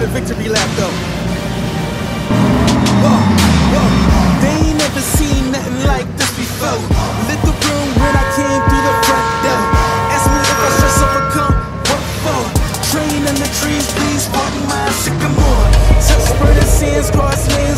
the victory lap, though. Whoa, whoa. They ain't never seen nothing like this before. Lit the room when I came through the front door. Ask me if I stress overcome. What for? Train in the trees, please pardon my sycamore. Touch bird the sands, cross land.